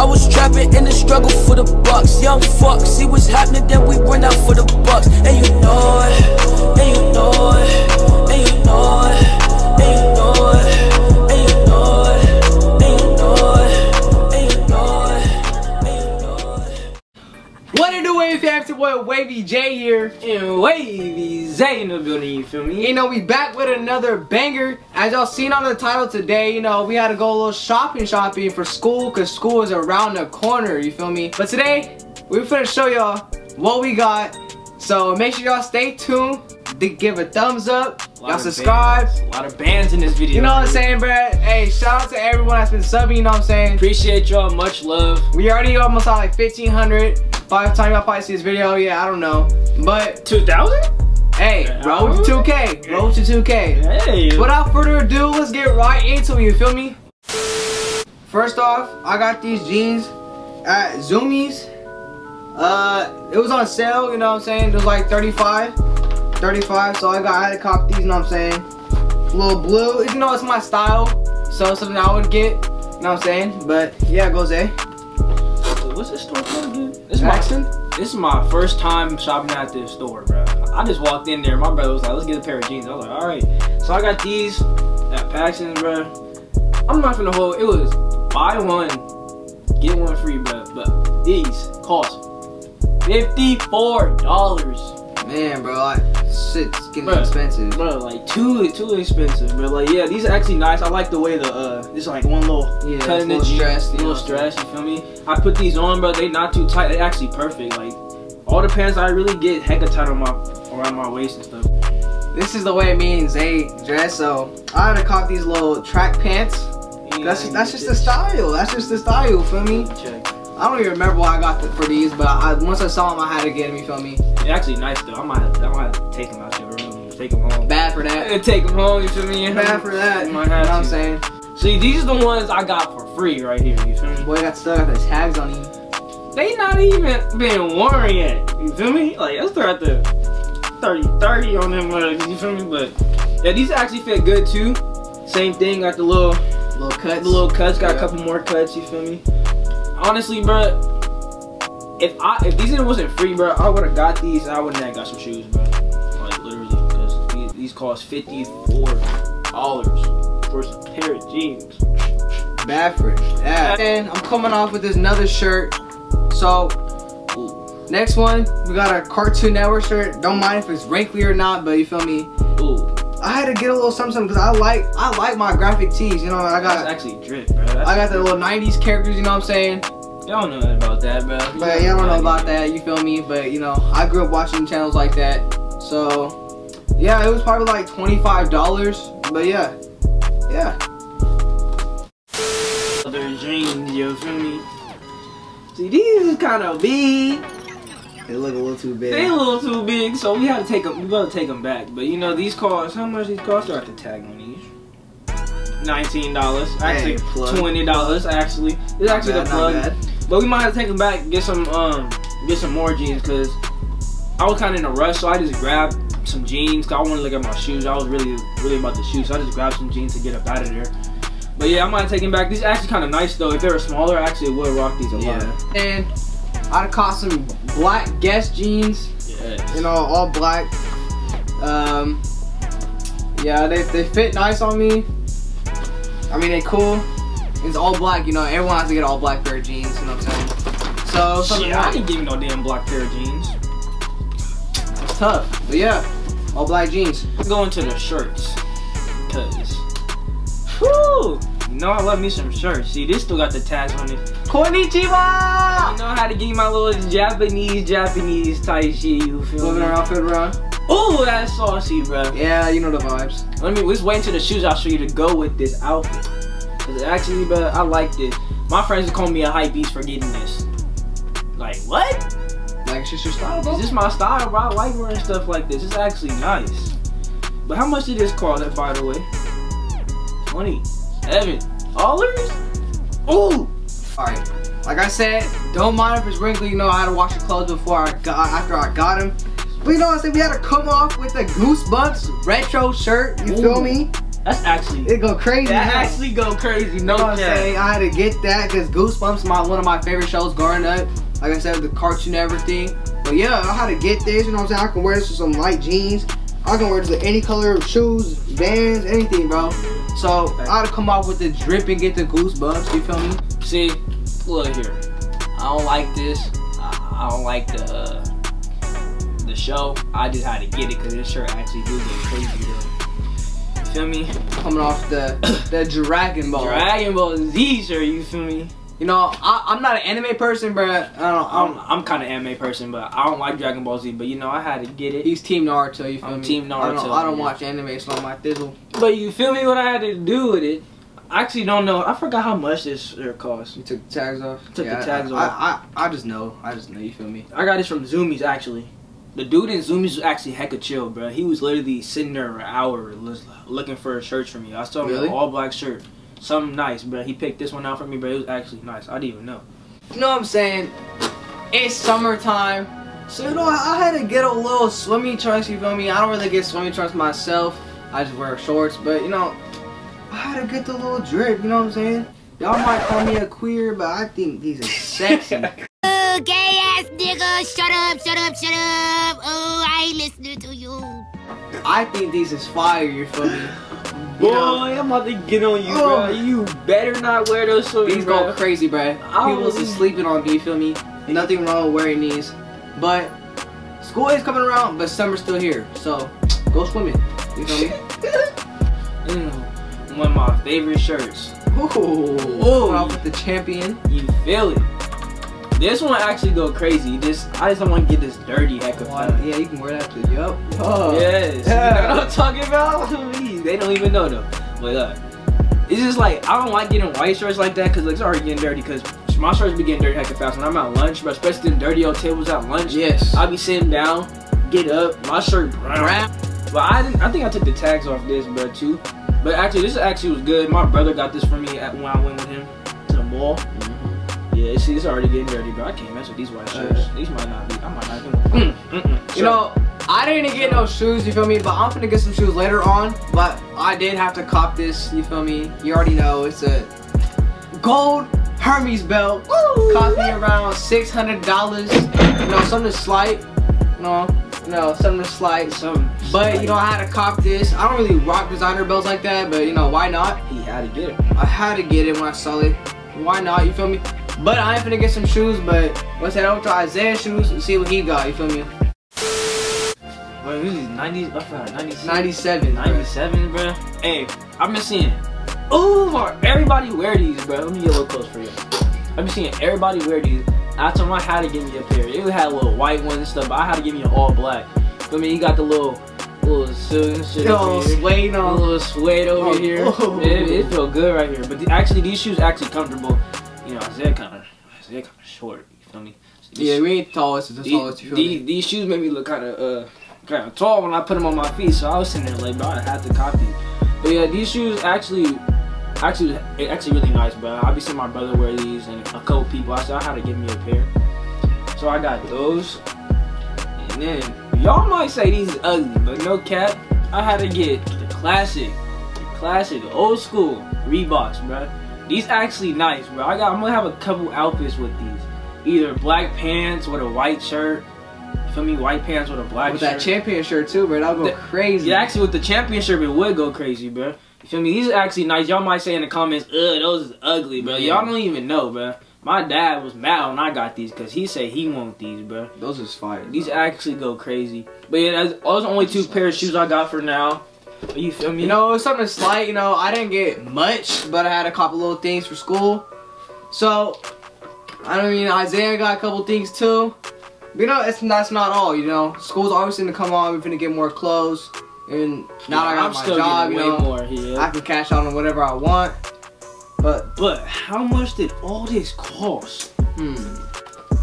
I was trapping in the struggle for the bucks. Young fuck, see what's happening, then we run out for the bucks. And you know it, and you know it, and you know it, Fam? It's your boy Wavy J here. And Wavy Zay in the building, you feel me? You know, we back with another banger. As y'all seen on the title today, you know, we had to go a little shopping shopping for school because school is around the corner, you feel me? But today, we're finna show y'all what we got. So make sure y'all stay tuned, to give a thumbs up, y'all subscribe. bands. A lot of bands in this video. You know what I'm saying, bruh? Hey, shout out to everyone that's been subbing, you know what I'm saying? Appreciate y'all, much love. We already almost at like 1,500. By the time y'all probably see this video, yeah, I don't know. But 2000? Hey, roll to 2K. Roll to 2K. Hey. Without further ado, let's get right into it, you feel me? First off, I got these jeans at Zumiez. Uh, it was on sale, you know what I'm saying? It was like 35. 35, so I got, I had to cop these, you know what I'm saying? A little blue, you know it's my style. So something I would get, you know what I'm saying? But yeah, goes A. What's this store called again? This is, Jackson? my, this is my first time shopping at this store, bro. I just walked in there. My brother was like, let's get a pair of jeans. I was like, alright. So I got these at Paxton, bro. I'm not finna hold. It was buy one, get one free, bro. But these cost $54. Man, bro, like, shit's getting Bruh. expensive. Bro, like too too expensive, bro. Like yeah, these are actually nice. I like the way the uh, this like one little Yeah, cut in the a little jeans, stressed, you little know. stress. You feel me? I put these on, bro. They not too tight. They actually perfect. Like all the pants I really get hecka tight on my around my waist and stuff. This is the way me and Zay dress, so I had to cop these little track pants. That's that's just the style. That's just the style. Feel me? Check. I don't even remember why I got the, for these, but I, once I saw them, I had to get them. You feel me? They're actually nice though. I might I might take them out your room take them home. Bad for that. And take them home. You feel me? Bad for that. You You know what I'm saying? See, these are the ones I got for free right here. You feel me? Boy, got still got tags on you. They not even been worn yet. You feel me? Like let's throw at the 30 30 on them mugs, you feel me? But yeah, these actually fit good too. Same thing, got the little Little cuts. the little cuts, got Yeah. a couple more cuts, you feel me? Honestly, bro, if I if these wasn't free, bro, I would have got these and I wouldn't have got some shoes, bro. Like literally, because these, these cost fifty four dollars for a pair of jeans. Bad for it. Yeah. And I'm coming off with this another shirt. So next one, we got a Cartoon Network shirt. Don't mind if it's wrinkly or not, but you feel me? Ooh, I had to get a little something because I like I like my graphic tees. You know, I that's got actually drip, bro. That's I got the little '90s characters. You know what I'm saying? Y'all know about that, bro. But y'all don't know about that. You feel me? But you know, I grew up watching channels like that. So yeah, it was probably like twenty-five dollars. But yeah, yeah. Other jeans, you feel me? See, these is kind of big. They look a little too big. They a little too big, so we had to take them. We gotta take them back. But you know, these cars. How much these cost? I have to tag on these. Nineteen dollars. Actually, Hey, twenty dollars. Actually, it's actually Not the bad, plug. But we might have to take them back, get some um, get some more jeans, cause I was kind of in a rush, so I just grabbed some jeans. Cause I want to look at my shoes. I was really, really about the shoes, so I just grabbed some jeans to get up out of there. But yeah, I might take them back. These are actually kind of nice though. If they were smaller, I actually would rock these a lot. Yeah. And I'd caught some black Guess jeans. Yes. You know, all black. Um, yeah, they they fit nice on me. I mean, they cool. It's all black. You know, everyone has to get all black pair of jeans. You know what I'm saying? So something Shit, I didn't give no damn black pair of jeans. it's tough. But yeah, all black jeans. Going to the shirts, cause, whoo, you know I love me some shirts. See, this still got the tags on it. Konnichiwa! You know how to get my little Japanese, Japanese tai chi, You feel Moving me? around, fit around. Oh, that's saucy, bro. Yeah, you know the vibes. Let me let's wait until the shoes I'll show you to go with this outfit. Cause actually, bro, I like this. My friends would call me a hype beast for getting this. Like what? Like, it's just your style, bro. Is this my style, bro? I like wearing stuff like this. It's actually nice. But how much did this cost, by the way? Twenty-seven dollars. Ooh. Alright. Like I said, don't mind if it's wrinkly. You know, I had to wash the clothes before I got after I got them. But you know what I'm saying? We had to come off with a Goosebumps retro shirt. You feel me? That's actually It go crazy. that huh? actually go crazy. You No know what I'm saying? I had to get that because Goosebumps my one of my favorite shows growing up. Like I said, the cartoon and everything. But yeah, I had to get this. You know what I'm saying? I can wear this with some light jeans. I can wear this with any color of shoes, Vans, anything, bro. So I had to come out with the drip and get the Goosebumps. You feel me? See, look here. I don't like this. I, I don't like the uh, the show. I just had to get it because this shirt actually do get crazy. Though. You feel me? Coming off the the Dragon Ball. Dragon Ball Z shirt. You feel me? You know, I, I'm not an anime person, but uh, I don't. I'm I'm, kind of anime person, but I don't like Dragon Ball Z. But you know, I had to get it. he's Team Naruto. You feel I'm me? Team I don't, Naruto, I don't yeah. watch anime, so I'm like thizzle. But you feel me? What I had to do with it? I actually don't know. I forgot how much this shirt cost. You took the tags off. Took the I- tags I, off. I, I, I just know. I just know. You feel me? I got this from Zumiez actually. The dude in Zumiez was actually hecka chill, bro. He was literally sitting there an hour looking for a shirt for me. I saw him Really? an all black shirt, something nice, bro. He picked this one out for me, but It was actually nice. I didn't even know. You know what I'm saying? It's summertime. So, you know, I, I had to get a little swimming trunks, you feel me? I don't really get swimming trunks myself. I just wear shorts, but, you know, I had to get the little drip, you know what I'm saying? Y'all might call me a queer, but I think these are sexy. Gay ass nigga, shut up, shut up, shut up. Oh, I ain't listening to you. I think these is fire, you feel me? Boy, You know, I'm about to get on you, Oh. bro. You better not wear those swimming, these bro. go crazy, bruh. I People is sleeping on me, you feel me? Nothing wrong with wearing these. But, school is coming around, but summer's still here. So, go swimming. You feel me? Mm, one of my favorite shirts. Ooh, Ooh. out with the champion. You feel it? This one actually go crazy. Just I just don't want to get this dirty heck of fun. Yeah, you can wear that too. Yup. Oh. Yes. Yeah. You know what I'm talking about? they don't even know though. But uh, it's just like I don't like getting white shirts like that because it's already getting dirty. Because my shirts be getting dirty heck of fast when I'm at lunch, but especially the dirty old tables at lunch. Yes. I be sitting down, get up, my shirt brown. But I didn't. I think I took the tags off this, bro, too. But actually, this actually was good. My brother got this for me at, when I went with him to the mall. Yeah, see, it's already getting dirty, bro. I can't mess with these white shirts. Uh. these might not be. I might not even. Mm, mm, mm. You know, I didn't get no shoes, you feel me? But I'm gonna get some shoes later on. But I did have to cop this, you feel me? You already know it's a gold Hermes belt. Cost me around six hundred dollars. You know, something slight. You know, you know, something slight. Some, But you know, I had to cop this. I don't really rock designer belts like that, but you know, why not? he had to get it. I had to get it when I saw it. Why not? You feel me? But I ain't finna get some shoes, but let's head over to Isaiah's shoes and see what he got, you feel me? Wait, this is 90s. I forgot 96. 97. 97, bro. Hey, I've been seeing. Ooh, everybody wear these, bro. Let me get a little close for you. I've been seeing everybody wear these. I told him I had to give me a pair. It had a little white ones and stuff, but I had to give me an all black. I mean, you got the little, little suit and shit Yo, over here. suede A little suede over Oh, here. oh. It, it feel good right here. But the, actually, these shoes actually comfortable. Isaiah kind of, Isaiah kind of short. You feel me? So these Yeah, we ain't tallest, the these, tallest, you feel these, me? these shoes made me look kind of uh kind of tall when I put them on my feet, so I was sitting there like, bro, I had to copy. But yeah, these shoes actually, actually, actually really nice, bro. I be seeing my brother wear these and a couple people. I said I had to give me a pair, so I got those. And then y'all might say these is ugly, but no cap, I had to get the classic, the classic old school Reeboks, bro. These actually nice, bro. I got, I'm gonna have a couple outfits with these. Either black pants with a white shirt. You feel me? White pants with a black With shirt. that champion shirt too, bro, that'll go The- crazy. Yeah, actually with the championship it would go crazy, bro. You feel me? These are actually nice. Y'all might say in the comments, ugh, those is ugly, bro. Y'all don't even know, bro. My dad was mad when I got these because he said he want these, bro. Those is fire. These actually go crazy. But yeah, those are only two pair of shoes I got for now. You feel me? You know, something slight, you know, I didn't get much, but I had a couple little things for school. So, I don't mean, Isaiah got a couple things too. But you know, it's that's not all, you know. School's always gonna come on, we're gonna get more clothes. And now that I got I'm my still job, you know, more here. I can cash out on whatever I want. But, But how much did all this cost? hmm.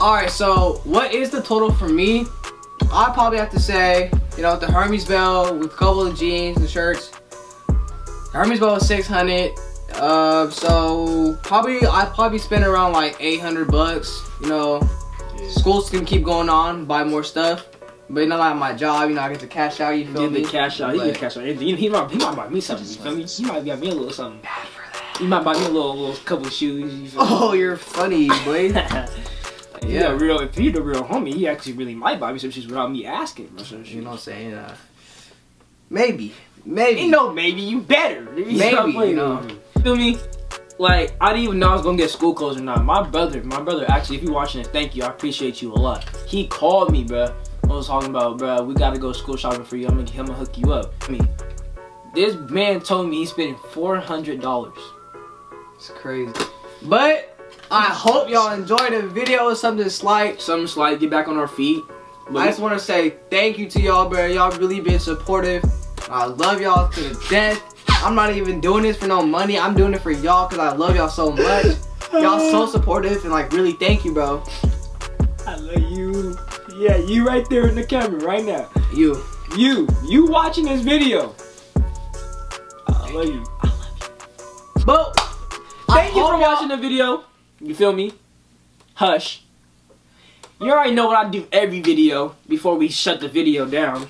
Alright, so what is the total for me? I'd probably have to say, you know, the Hermes belt with a couple of jeans and shirts. Hermes belt was 600. Uh, so probably I'd probably spend around like 800 bucks. You know, schools can keep going on, buy more stuff. But not like my job, you know, I get to cash out. You feel Get me? the cash out. He But- get cash out. He, he might he might buy me something. You feel me? He might buy me a little something. Bad for that. He might buy me a little little couple of shoes. You feel me? Oh, you're funny, boy. yeah. Real. If he the real homie, he actually really might buy me some shoes without me asking. Or some shit. you know what I'm saying? Uh, maybe, maybe. Ain't no maybe. You better. Maybe, you know. Feel me? Like I didn't even know I was gonna get school clothes or not. My brother, my brother actually, if you're watching it, thank you. I appreciate you a lot. He called me, bruh. I was talking about, bruh, we gotta go school shopping for you. I'm gonna, I'm gonna hook you up. I mean, this man told me he's spending four hundred dollars. It's crazy. But I hope y'all enjoyed the video. Something slight. Something slight, get back on our feet. I just want to say thank you to y'all, bro. Y'all really been supportive. I love y'all to the death. I'm not even doing this for no money. I'm doing it for y'all because I love y'all so much. Y'all so supportive and like really thank you, bro. I love you. Yeah, you right there in the camera right now. You. You, you watching this video. I love you. But Thank I you hope for y'all- watching the video. You feel me? Hush. You already know what I do every video before we shut the video down.